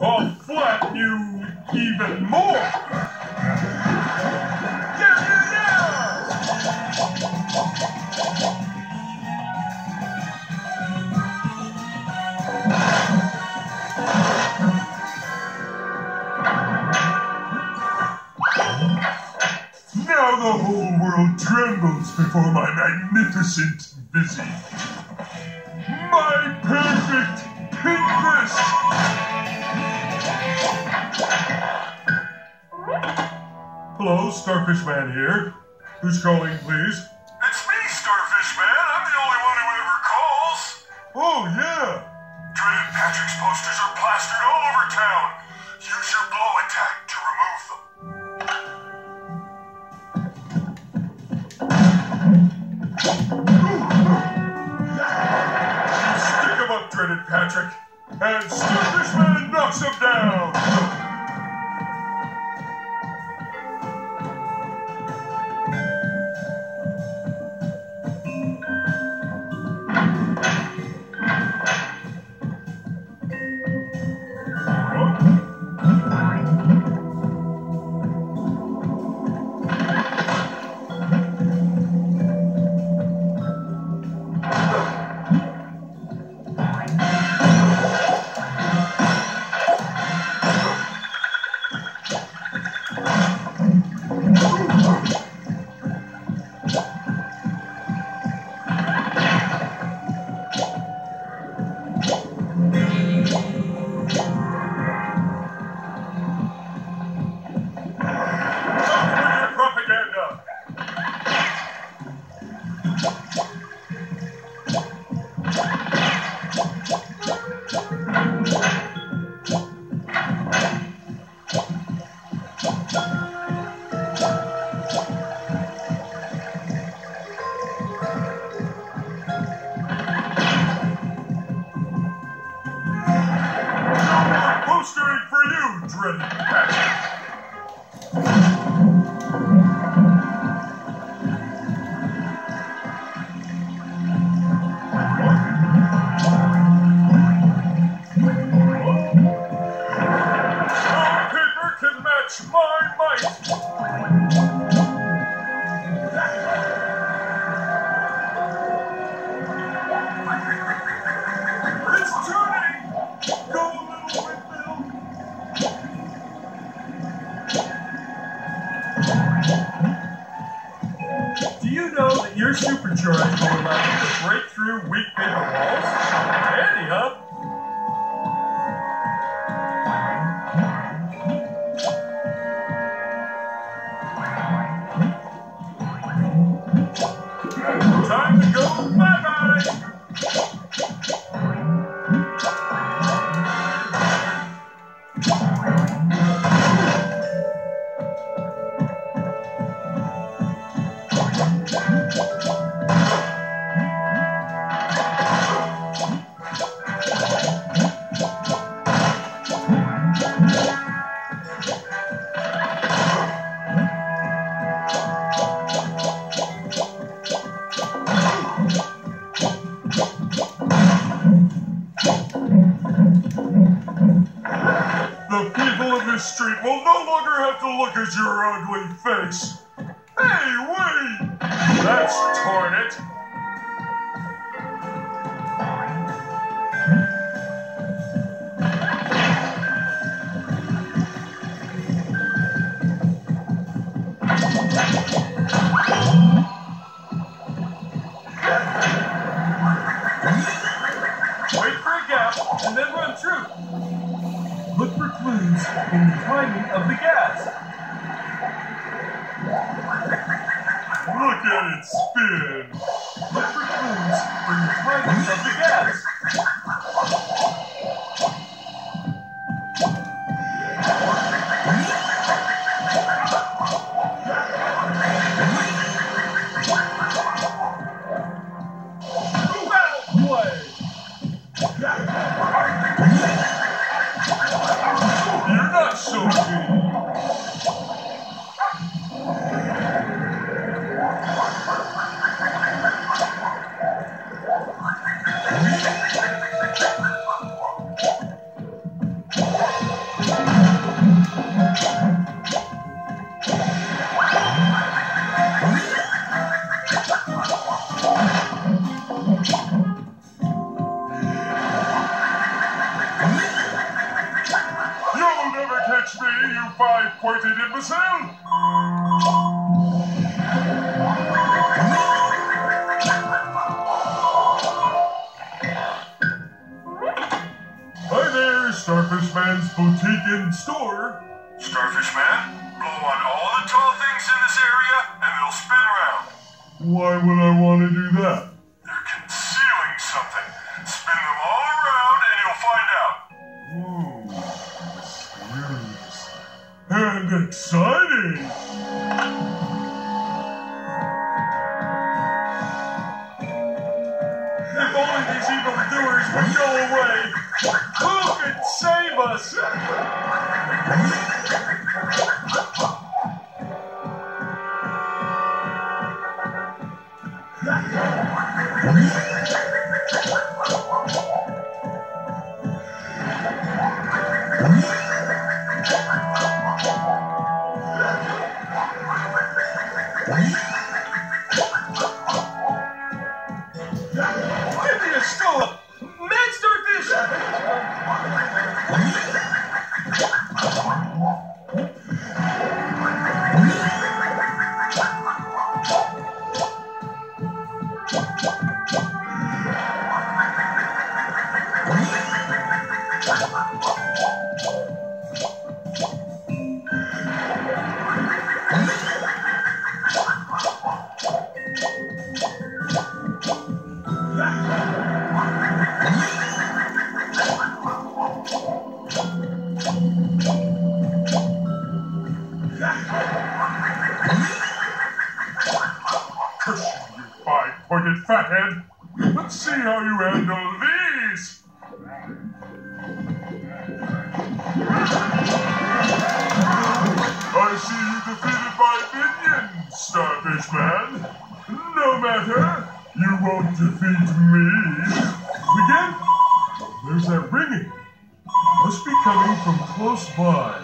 I'll flatten you even more. Now the whole world trembles before my magnificent visit. My perfect! Hello, Starfish Man here. Who's calling, please? It's me, Starfish Man. I'm the only one who ever calls. Oh, yeah! Dreaded Patrick's posters are plastered all over town. Patrick! And Starfish Man knocks him down! For your supercharge will allow you to break through weak paper walls? Handy, huh? Time to go bye-bye! The people of this street will no longer have to look at your ugly face. Hey, wait! That's torn Spin. Look for clues in the timing of the gas. Five-pointed imbecile! Hi there, Starfish Man's boutique and store. Starfish Man, blow on all the tall things in this area and they'll spin around. Why would I want to only these evildoers would go away! Who could save us? fathead! Let's see how you handle these! I see you defeated by minions, Starfish Man. No matter, you won't defeat me. Again? There's that ringing. Must be coming from close by.